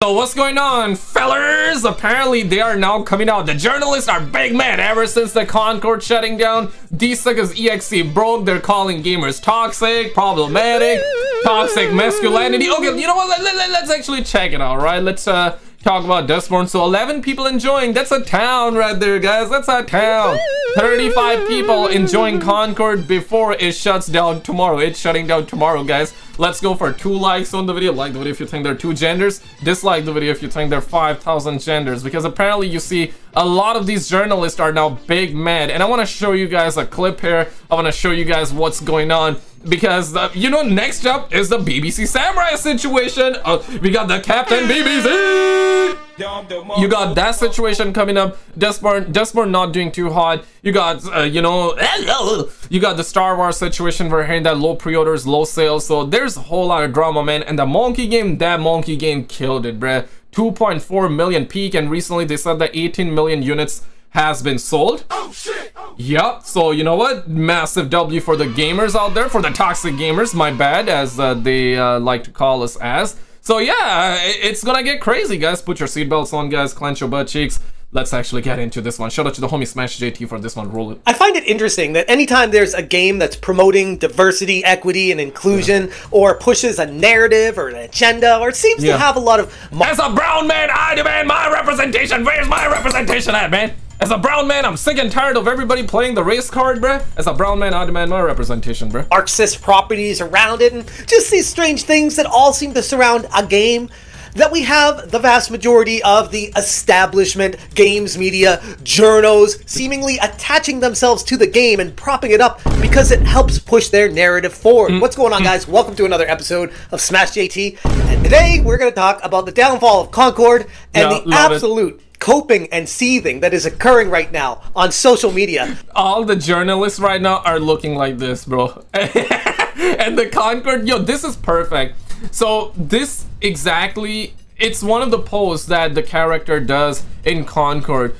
So what's going on, fellers? Apparently they are now coming out. The journalists are big men ever since the Concord shutting down. D-Suckers EXE broke. They're calling gamers toxic, problematic, toxic masculinity. Okay, you know what? Let, let, let's actually check it out, right? Let's uh talk about Dustborn. So 11 people enjoying. That's a town right there, guys. That's a town. 35 people enjoying Concord before it shuts down tomorrow. It's shutting down tomorrow, guys. Let's go for two likes on the video. Like the video if you think there are two genders. Dislike the video if you think there are 5,000 genders. Because apparently you see a lot of these journalists are now big mad. And I want to show you guys a clip here. I want to show you guys what's going on because uh, you know next up is the BBC Samurai situation. Uh, we got the Captain BBC. You got that situation coming up. Dustborn, Dustborn not doing too hot. You got, uh, you know, you got the Star Wars situation. We're hearing that low pre-orders, low sales. So there's a whole lot of drama, man. And the Monkey game, that Monkey game killed it, bruh. 2.4 million peak, and recently they said that 18 million units has been sold. Oh shit! Oh. Yep, so you know what? Massive W for the gamers out there, for the toxic gamers, my bad, as uh, they uh, like to call us as. So yeah, it's gonna get crazy, guys. Put your seatbelts on, guys. Clench your butt cheeks. Let's actually get into this one. Shout out to the homie Smash JT for this one. Roll it. I find it interesting that anytime there's a game that's promoting diversity, equity, and inclusion, yeah. or pushes a narrative or an agenda, or seems yeah. to have a lot of. As a brown man, I demand my representation. Where's my representation at, man? As a brown man, I'm sick and tired of everybody playing the race card, bruh. As a brown man, I demand my representation, bruh. Arxis properties around it, and just these strange things that all seem to surround a game that we have the vast majority of the establishment, games media, journos seemingly attaching themselves to the game and propping it up because it helps push their narrative forward. Mm. What's going on, guys? Welcome to another episode of Smash JT. And today we're going to talk about the downfall of Concord and yeah, the absolute. It coping and seething that is occurring right now on social media. All the journalists right now are looking like this, bro. and the Concord, yo, this is perfect. So this exactly, it's one of the posts that the character does in Concord.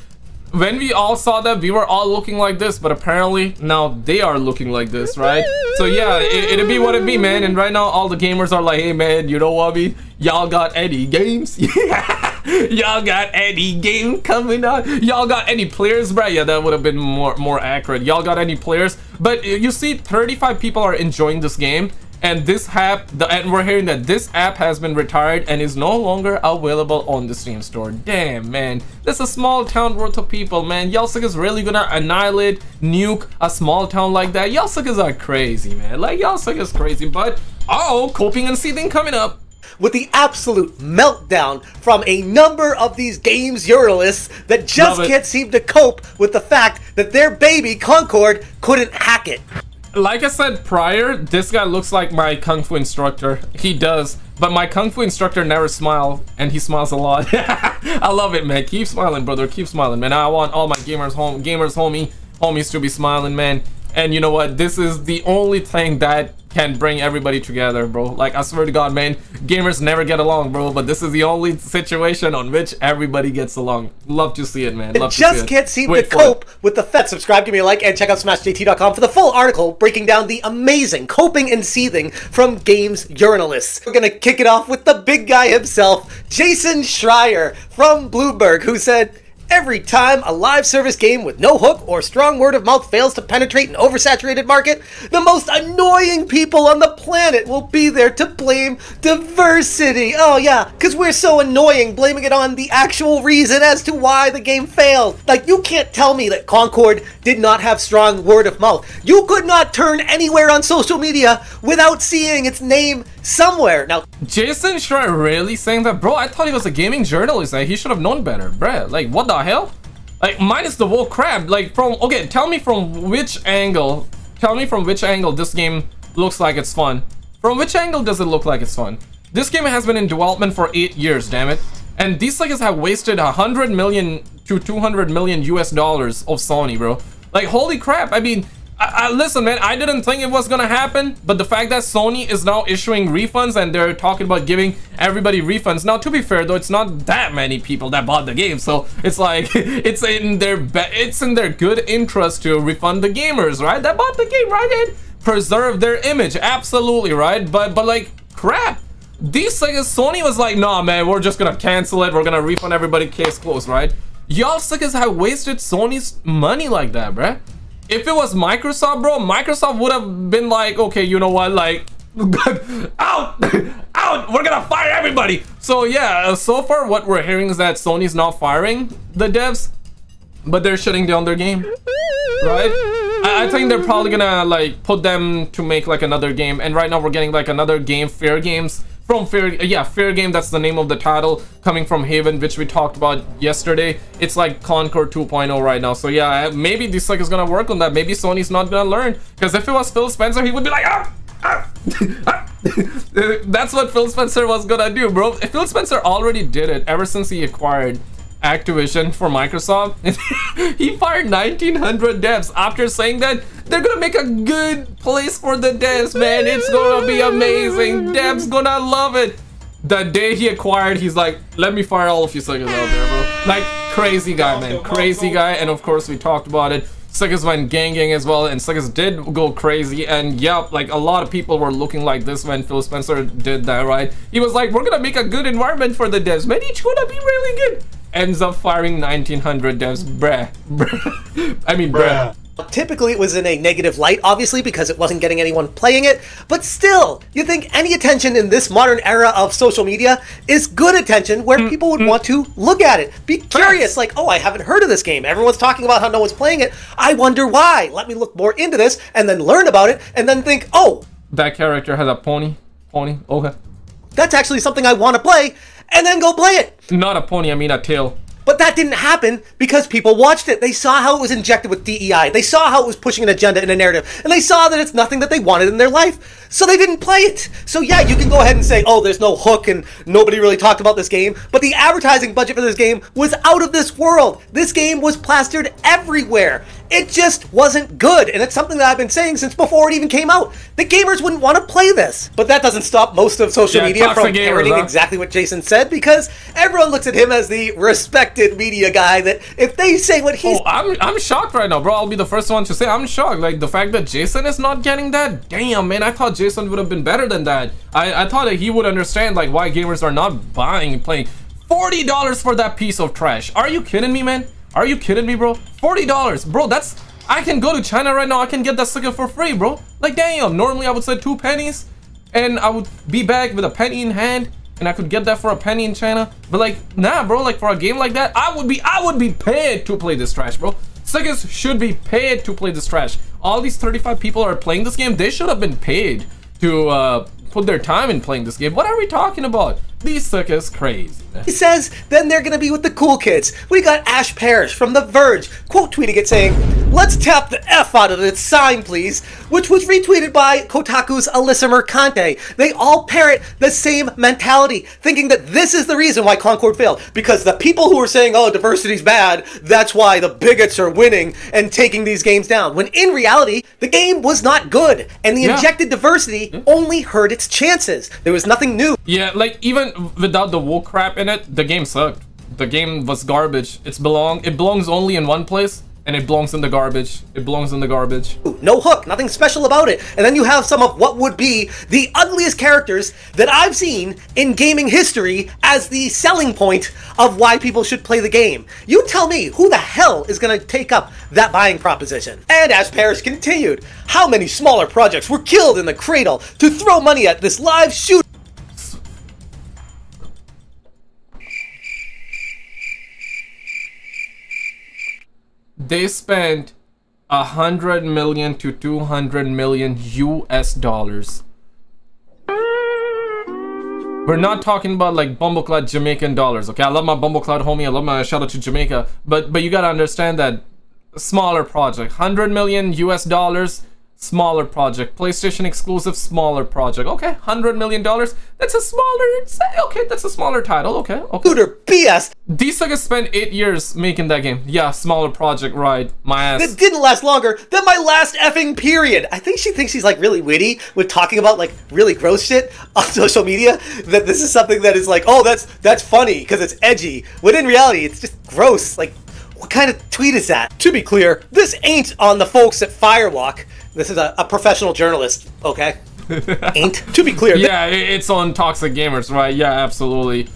When we all saw that, we were all looking like this, but apparently now they are looking like this, right? So yeah, it, it'd be what it be, man. And right now, all the gamers are like, hey, man, you know what I mean? Y'all got any games? Yeah. Y'all got any game coming on? Y'all got any players, bro? Yeah, that would have been more more accurate. Y'all got any players? But you see, 35 people are enjoying this game. And this app, the, and we're hearing that this app has been retired and is no longer available on the Steam store. Damn, man. That's a small town worth of people, man. Y'all is really gonna annihilate, nuke a small town like that. Y'all are crazy, man. Like, y'all is crazy. But, oh, coping and seething coming up with the absolute meltdown from a number of these games journalists that just can't seem to cope with the fact that their baby Concord couldn't hack it. Like I said prior, this guy looks like my Kung Fu instructor. He does. But my Kung Fu instructor never smile, and he smiles a lot. I love it, man. Keep smiling, brother. Keep smiling, man. I want all my gamers home, gamers homie, homies to be smiling, man. And you know what? This is the only thing that can bring everybody together, bro. Like, I swear to God, man, gamers never get along, bro. But this is the only situation on which everybody gets along. Love to see it, man. Love just can't seem Wait to cope it. with the Fed. Subscribe, give me a like, and check out SmashJT.com for the full article breaking down the amazing coping and seething from games journalists. We're gonna kick it off with the big guy himself, Jason Schreier from Bloomberg, who said, Every time a live service game with no hook or strong word of mouth fails to penetrate an oversaturated market, the most annoying people on the planet will be there to blame diversity. Oh, yeah, because we're so annoying blaming it on the actual reason as to why the game failed. Like, you can't tell me that Concord did not have strong word of mouth. You could not turn anywhere on social media without seeing its name somewhere. Now, Jason Schreier really saying that? Bro, I thought he was a gaming journalist. Like, he should have known better. Bruh, like, what the hell? Like, minus the whole crap. Like, from, okay, tell me from which angle, tell me from which angle this game looks like it's fun. From which angle does it look like it's fun? This game has been in development for 8 years, damn it. And these suckers have wasted 100 million to 200 million US dollars of Sony, bro. Like, holy crap, I mean, I, I, listen, man, I didn't think it was gonna happen, but the fact that Sony is now issuing refunds and they're talking about giving everybody refunds. Now, to be fair, though, it's not that many people that bought the game, so it's like it's in their it's in their good interest to refund the gamers, right? That bought the game, right? And preserve their image, absolutely, right? But but like crap. These suckers, Sony was like, nah, man, we're just gonna cancel it. We're gonna refund everybody. Case closed, right? Y'all suckers have wasted Sony's money like that, bruh. If it was Microsoft, bro, Microsoft would have been like, okay, you know what, like, out, out, we're gonna fire everybody. So yeah, uh, so far what we're hearing is that Sony's not firing the devs, but they're shutting down their game, right? I, I think they're probably gonna like put them to make like another game. And right now we're getting like another game, Fair Games from Fair, yeah, Fair Game. That's the name of the title coming from Haven, which we talked about yesterday. It's like Concord 2.0 right now. So yeah, maybe this like is gonna work on that. Maybe Sony's not gonna learn because if it was Phil Spencer, he would be like, ah, ah, ah. That's what Phil Spencer was gonna do, bro. Phil Spencer already did it ever since he acquired Activision for Microsoft. he fired 1900 devs after saying that they're gonna make a good place for the devs, man. It's gonna be amazing. Devs gonna love it. The day he acquired, he's like, let me fire all of you suckers out there, bro. Like, crazy guy, man. Crazy guy. And of course, we talked about it. Suckers went gang gang as well, and Suckers did go crazy. And yep, like a lot of people were looking like this when Phil Spencer did that, right? He was like, we're gonna make a good environment for the devs. Man, it's gonna be really good ends up firing 1900 devs. Bruh. bruh. I mean, bruh. Typically, it was in a negative light, obviously, because it wasn't getting anyone playing it. But still, you think any attention in this modern era of social media is good attention where mm, people would mm. want to look at it, be curious, like, oh, I haven't heard of this game. Everyone's talking about how no one's playing it. I wonder why. Let me look more into this and then learn about it and then think, oh, that character has a pony. Pony. Okay. That's actually something I want to play and then go play it. Not a pony, I mean a tail. But that didn't happen because people watched it. They saw how it was injected with DEI. They saw how it was pushing an agenda and a narrative. And they saw that it's nothing that they wanted in their life. So they didn't play it. So yeah, you can go ahead and say, oh, there's no hook and nobody really talked about this game. But the advertising budget for this game was out of this world. This game was plastered everywhere. It just wasn't good, and it's something that I've been saying since before it even came out. The gamers wouldn't want to play this. But that doesn't stop most of social yeah, media from parroting huh? exactly what Jason said, because everyone looks at him as the respected media guy that if they say what he's... Oh, I'm, I'm shocked right now, bro. I'll be the first one to say I'm shocked. Like, the fact that Jason is not getting that, damn, man, I thought Jason would have been better than that. I, I thought that he would understand, like, why gamers are not buying and playing. $40 for that piece of trash. Are you kidding me, man? Are you kidding me, bro? $40, bro, that's... I can go to China right now, I can get that sucker for free, bro. Like, damn, normally I would say two pennies, and I would be back with a penny in hand, and I could get that for a penny in China. But like, nah, bro, like for a game like that, I would be, I would be paid to play this trash, bro. Suckers should be paid to play this trash. All these 35 people are playing this game, they should have been paid to uh, put their time in playing this game. What are we talking about? These suckers crazy. He says then they're gonna be with the cool kids. We got Ash Parrish from The Verge quote tweeting it saying, Let's tap the F out of its sign, please, which was retweeted by Kotaku's Alyssa Mercante. They all parrot the same mentality, thinking that this is the reason why Concord failed. Because the people who are saying, oh, diversity's bad, that's why the bigots are winning and taking these games down. When in reality, the game was not good, and the yeah. injected diversity yeah. only hurt its chances. There was nothing new. Yeah, like even without the woke crap in it, the game sucked. The game was garbage. It's belong it belongs only in one place, and it belongs in the garbage. It belongs in the garbage. No hook, nothing special about it. And then you have some of what would be the ugliest characters that I've seen in gaming history as the selling point of why people should play the game. You tell me who the hell is going to take up that buying proposition. And as Parrish continued, how many smaller projects were killed in the cradle to throw money at this live shoot they spent a hundred million to two hundred million US dollars. We're not talking about like Bumbleclad Jamaican dollars, okay? I love my Bumbleclad homie, I love my shout out to Jamaica, but but you gotta understand that smaller project, hundred million US dollars smaller project. Playstation exclusive smaller project. Okay 100 million dollars. That's a smaller okay that's a smaller title. Okay okay. Scooter bs suckers spent eight years making that game. Yeah smaller project right. My ass. It didn't last longer than my last effing period. I think she thinks she's like really witty with talking about like really gross shit on social media that this is something that is like oh that's that's funny because it's edgy. When in reality it's just gross. Like what kind of tweet is that? To be clear, this ain't on the folks at Firewalk. This is a, a professional journalist, okay? ain't. To be clear, yeah, it's on Toxic Gamers, right? Yeah, absolutely.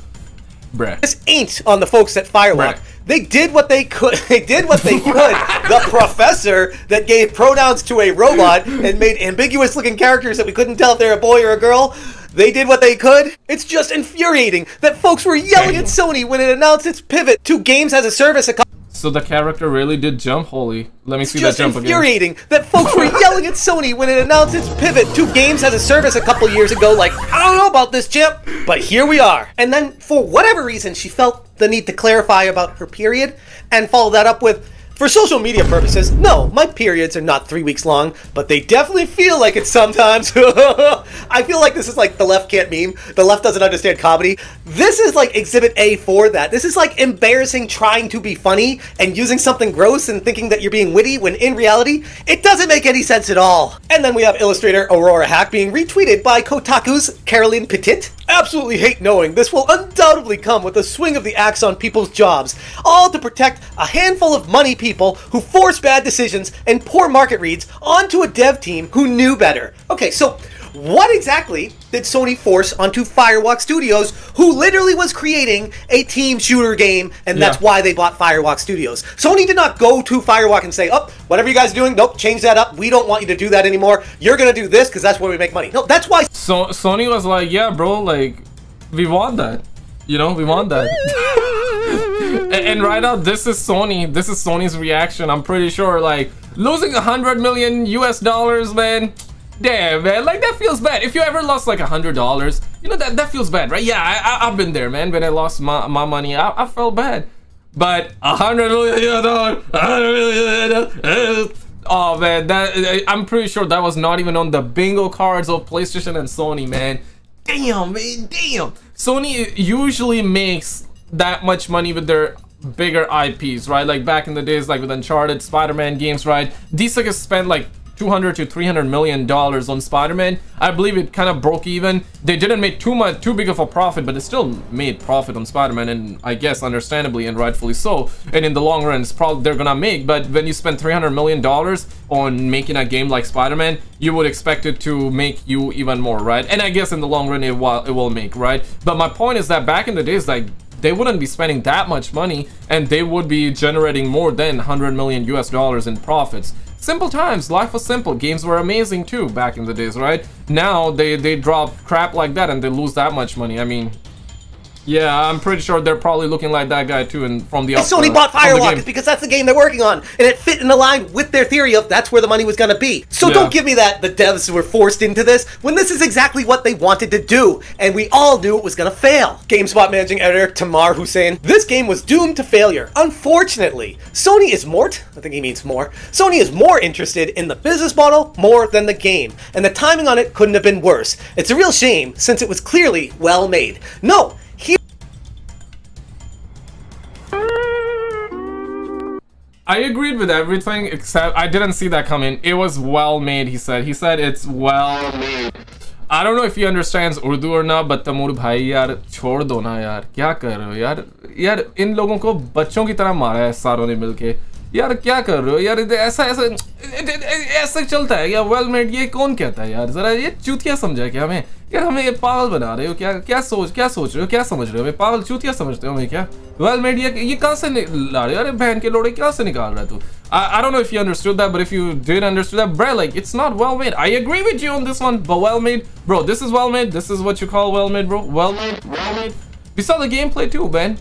Bruh. This ain't on the folks at Firewalk. Bruh. They did what they could. They did what they could. the professor that gave pronouns to a robot and made ambiguous looking characters that we couldn't tell if they're a boy or a girl. They did what they could. It's just infuriating that folks were yelling at Sony when it announced its pivot to games as a service a So the character really did jump, holy. Let me see that jump again. infuriating that folks were yelling at Sony when it announced its pivot to games as a service a couple years ago. Like, I don't know about this, champ, but here we are. And then, for whatever reason, she felt the need to clarify about her period and follow that up with, for social media purposes, no, my periods are not three weeks long, but they definitely feel like it sometimes. I feel like this is like the left can't meme. The left doesn't understand comedy. This is like exhibit A for that. This is like embarrassing trying to be funny and using something gross and thinking that you're being witty when in reality, it doesn't make any sense at all. And then we have illustrator Aurora Hack being retweeted by Kotaku's Carolyn Petit. Absolutely hate knowing this will undoubtedly come with a swing of the axe on people's jobs, all to protect a handful of money people who force bad decisions and poor market reads onto a dev team who knew better. Okay, so what exactly did Sony force onto Firewalk Studios, who literally was creating a team shooter game, and that's Yeah. why they bought Firewalk Studios? Sony did not go to Firewalk and say, "Oh, whatever you guys are doing, nope, change that up. We don't want you to do that anymore. You're gonna do this because that's where we make money." No, that's why So Sony was like, yeah, bro, like, we want that. You know, we want that. and, and right now, this is Sony. This is Sony's reaction. I'm pretty sure, like, losing a hundred million US dollars, man. Damn, man, like that feels bad. If you ever lost like a hundred dollars, you know that that feels bad, right? Yeah, I, I, I've been there, man. When I lost my, my money, I, I felt bad. But a hundred million dollars, dollars. Eh. Oh man, that eh, I'm pretty sure that was not even on the bingo cards of PlayStation and Sony, man. Damn, man, damn. Sony usually makes that much money with their bigger IPs, right? Like back in the days, like with Uncharted, Spider-Man games, right? These suckers spent like 200 to 300 million dollars on Spider-Man. I believe it kind of broke even. They didn't make too much, too big of a profit, but they still made profit on Spider-Man, and I guess understandably and rightfully so. And in the long run, it's probably they're gonna make. But when you spend 300 million dollars on making a game like Spider-Man, you would expect it to make you even more, right? And I guess in the long run, it will it will make, right? But my point is that back in the days, like they wouldn't be spending that much money and they would be generating more than 100 million US dollars in profits. Simple times, life was simple. Games were amazing too back in the days, right? Now they they drop crap like that and they lose that much money. I mean, yeah, I'm pretty sure they're probably looking like that guy too and from the And Sony uh, bought Firewalk because that's the game they're working on, and it fit in the line with their theory of that's where the money was going to be. So Yeah. don't give me that the devs were forced into this when this is exactly what they wanted to do, and we all knew it was going to fail. GameSpot managing editor Tamoor Hussain, this game was doomed to failure. Unfortunately, Sony is more, t- I think he means more, Sony is more interested in the business model more than the game, and the timing on it couldn't have been worse. It's a real shame since it was clearly well made. No, I agreed with everything except I didn't see that coming. It was well made, he said. He said it's well made. I don't know if he understands Urdu or not, but Tamoor bhai यार छोड़ दो ना यार क्या कर रहे हो यार यार इन लोगों को बच्चों की तरह मारा है सारों ने मिलके यार क्या कर रहे हो यार aisa aisa ऐसा चलता है यार वेल मेड ये कौन कहता है यार जरा ये चूतिया samjha kya हमें यार हमें ये पागल बना रहे हो क्या क्या सोच क्या सोच रहे हो क्या समझ रहे हो हमें पागल चूतिया समझते हो हमें क्या वेल मेड ये ये कहाँ से नि- ला रहे हो अरे बहन के लोड़े कहाँ से निकाल रहा है तू I, I don't know if you understood that, but if you did understood that, bro, like it's not well made. I agree with you on this one, but well made, bro. This is well made. This is what you call well made, bro. Well made, well made. We saw the gameplay too, man.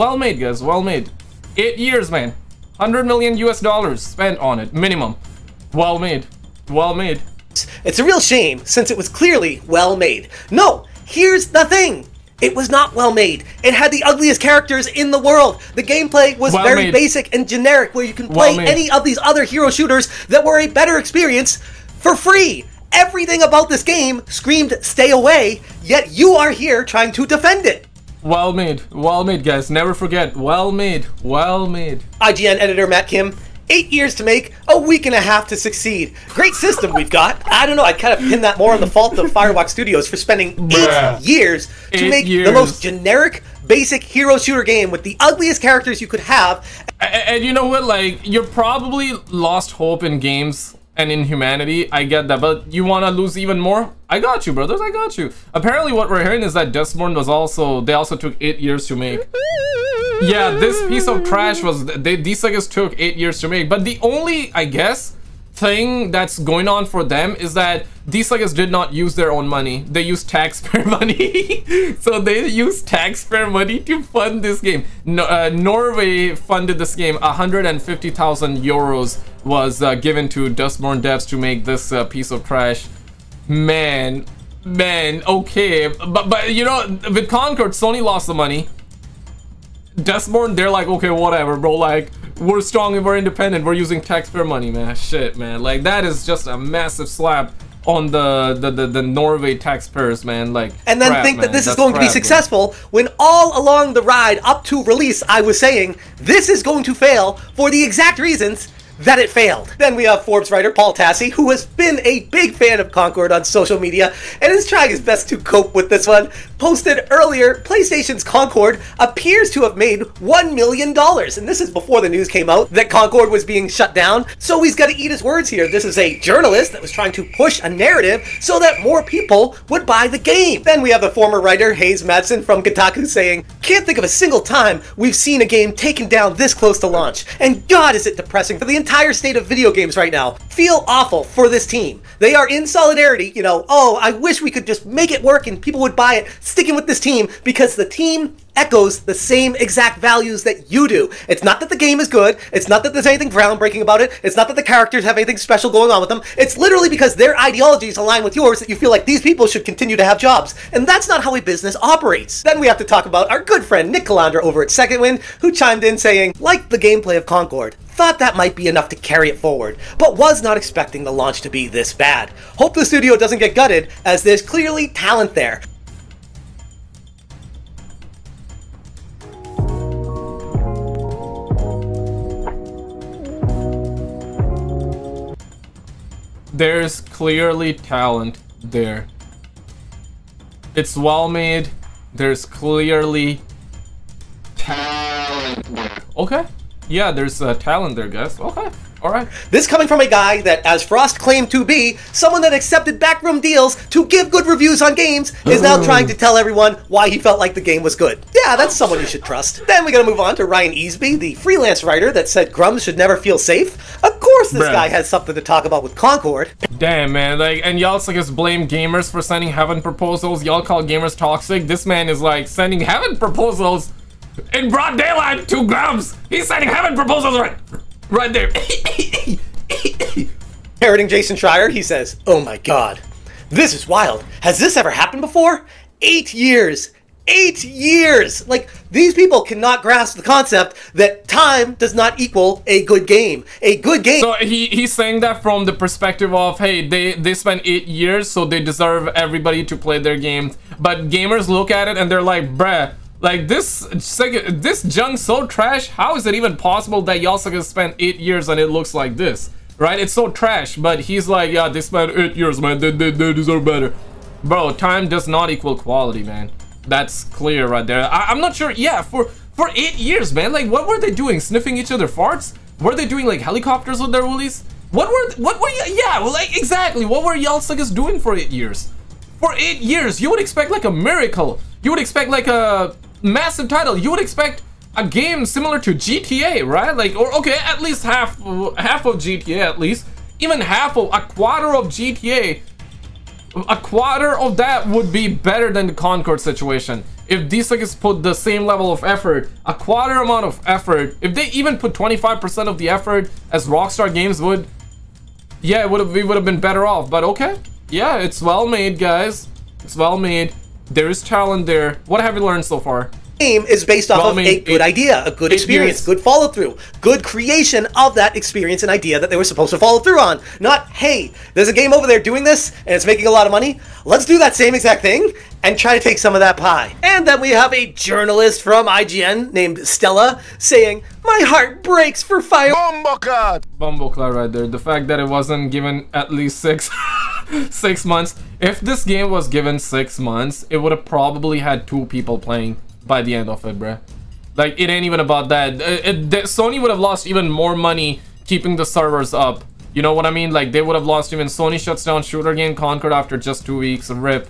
Well made, guys. Well made. Eight years, man. Hundred million US dollars spent on it, minimum. Well made. Well made. it's a real shame since it was clearly well made. No, here's the thing. It was not well made. It had the ugliest characters in the world. The gameplay was Well very made. basic and generic, where you can play Well any of these other hero shooters that were a better experience for free. Everything about this game screamed stay away, yet you are here trying to defend it. Well made. Well made, guys. Never forget. Well made. Well made. IGN editor Matt Kim. Eight years to make, a week and a half to succeed. Great system we've got. I don't know, I'd kind of pin that more on the fault of Firewalk Studios for spending eight Bruh. years to Eight make the most generic, basic hero shooter game with the ugliest characters you could have. A- And, you know what? Like, you're probably lost hope in games and in humanity. I get that, but you want to lose even more? I got you, brothers. I got you. Apparently, what we're hearing is that Dustborn was also they also took eight years to make. Yeah, this piece of trash was they, these sagas took eight years to make. But the only, I guess, thing that's going on for them is that these sagas did not use their own money. They used taxpayer money. so they used taxpayer money to fund this game. No, uh, Norway funded this game. 150,000 euros was uh, given to Dustborn devs to make this uh, piece of trash. Man, man, okay. But, but you know, with Concord, Sony lost the money. Dustborn, they're like, okay, whatever, bro. Like, we're strong and we're independent. We're using taxpayer money, man. Shit, man. Like, that is just a massive slap on the the, the, the Norway taxpayers, man. Like, and then crap, think that man. this is That's going to be crap, successful when all along the ride up to release, I was saying this is going to fail for the exact reasons that it failed. Then we have Forbes writer Paul Tassi, who has been a big fan of Concord on social media and is trying his best to cope with this one. Posted earlier, PlayStation's Concord appears to have made $1 million. And this is before the news came out that Concord was being shut down. So he's got to eat his words here. This is a journalist that was trying to push a narrative so that more people would buy the game. Then we have the former writer Hayes Madsen from Kotaku saying, Can't think of a single time we've seen a game taken down this close to launch. And God, is it depressing for the entire state of video games right now. Feel awful for this team. They are in solidarity, you know, oh, I wish we could just make it work and people would buy it, sticking with this team because the team echoes the same exact values that you do. It's not that the game is good, it's not that there's anything groundbreaking about it, it's not that the characters have anything special going on with them, it's literally because their ideologies align with yours that you feel like these people should continue to have jobs. And that's not how a business operates. Then we have to talk about our good friend Nick Calandra over at Second Wind, who chimed in saying, like the gameplay of Concord, thought that might be enough to carry it forward, but was not expecting the launch to be this bad. Hope the studio doesn't get gutted, as there's clearly talent there. There's clearly talent there. It's well made. There's clearly talent there. Okay. Yeah, there's uh, talent there, guys. Okay. All right. This coming from a guy that, as Frost claimed to be, someone that accepted backroom deals to give good reviews on games, is now trying to tell everyone why he felt like the game was good. Yeah, that's someone you should trust. Then we gotta move on to Ryan Easby, the freelance writer that said Grums should never feel safe. Of course this Bruh. guy has something to talk about with Concord. Damn, man. Like, and y'all like just blame gamers for sending heaven proposals. Y'all call gamers toxic. This man is like sending heaven proposals in broad daylight to Grubs. He's sending heaven proposals right, right there. Parroting Jason Schreier, he says, Oh my god, this is wild. Has this ever happened before? Eight years! Eight years! Like, these people cannot grasp the concept that time does not equal a good game. A good game. So he he's saying that from the perspective of hey they they spent eight years so they deserve everybody to play their games. But gamers look at it and they're like, bruh, like this seg- this junk so trash. How is it even possible that y'all suckers spent eight years and it looks like this? Right? It's so trash. But he's like, yeah, they spent eight years, man. They they, they deserve better. Bro, time does not equal quality, man. That's clear right there. I, I'm not sure. Yeah, for for eight years, man. Like, what were they doing? Sniffing each other farts? Were they doing like helicopters with their woolies? What were what were y- yeah? Well, like exactly. What were y'all suckers doing for eight years? For eight years, you would expect like a miracle. You would expect like a massive title. You would expect a game similar to GTA, right? Like, or okay, at least half half of GTA, at least even half of a quarter of GTA a quarter of that would be better than the Concord situation. If these niggas put the same level of effort, a quarter amount of effort, if they even put 25% of the effort as Rockstar Games would, yeah, it would we would have been better off. But okay, yeah, it's well made, guys. It's well made. There is talent there. What have you learned so far? Game is based off Well, I of mean, a good eight- idea, a good experience, years. good follow through, good creation of that experience and idea that they were supposed to follow through on. Not, hey, there's a game over there doing this and it's making a lot of money. Let's do that same exact thing and try to take some of that pie. And then we have a journalist from IGN named Stella saying, My heart breaks for Fire. Bumbleclaw right there. The fact that it wasn't given at least six six months. If this game was given six months, it would have probably had two people playing by the end of it, bruh. Like, it ain't even about that. Uh, it- the- Sony would have lost even more money keeping the servers up You know what I mean? Like, they would have lost even Sony shuts down Shooter Game Concord after just two weeks. RIP.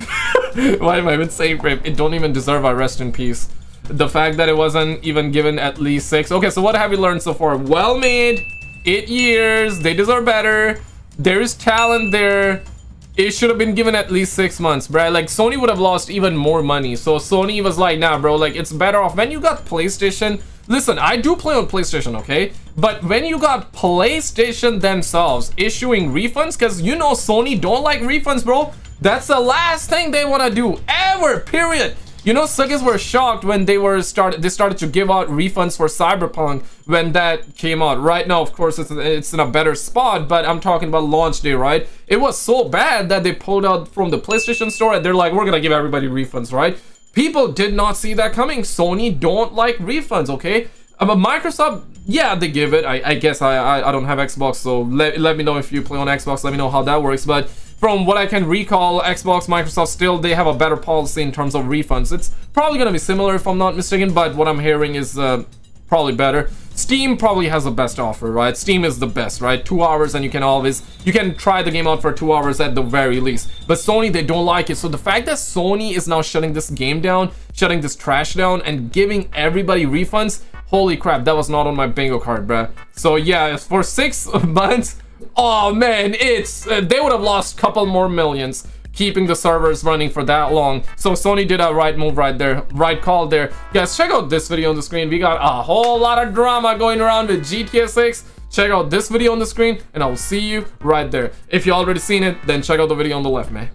Why am I even saying RIP? It don't even deserve a rest in peace. The fact that it wasn't even given at least six. Okay, so what have we learned so far? Well made. Eight years. They deserve better. There is talent there. It should have been given at least six months, bro. Like, Sony would have lost even more money. So Sony was like, nah, bro, like, it's better off. When you got PlayStation, listen, I do play on PlayStation, okay? But when you got PlayStation themselves issuing refunds, because you know Sony don't like refunds, bro. That's the last thing they want to do ever, period. You know, suckers were shocked when they were started. They started to give out refunds for Cyberpunk when that came out. Right now, of course, it's it's in a better spot. But I'm talking about launch day, right? It was so bad that they pulled out from the PlayStation Store and they're like, we're gonna give everybody refunds, right? People did not see that coming. Sony don't like refunds, okay? Uh, but Microsoft, yeah, they give it. I, I guess I, I, I don't have Xbox, so let, let me know if you play on Xbox. Let me know how that works. But from what I can recall, Xbox, Microsoft still, they have a better policy in terms of refunds. It's probably going to be similar if I'm not mistaken, but what I'm hearing is uh, probably better. Steam probably has the best offer, right? Steam is the best, right? Two hours and you can always, you can try the game out for two hours at the very least. But Sony, they don't like it. So the fact that Sony is now shutting this game down, shutting this trash down and giving everybody refunds, holy crap, that was not on my bingo card, bruh. So yeah, for six months, Oh man, it's uh, they would have lost a couple more millions keeping the servers running for that long. So Sony did a right move right there, right call there. Guys, check out this video on the screen. We got a whole lot of drama going around with GTA 6. Check out this video on the screen and I will see you right there. If you already seen it, then check out the video on the left, man.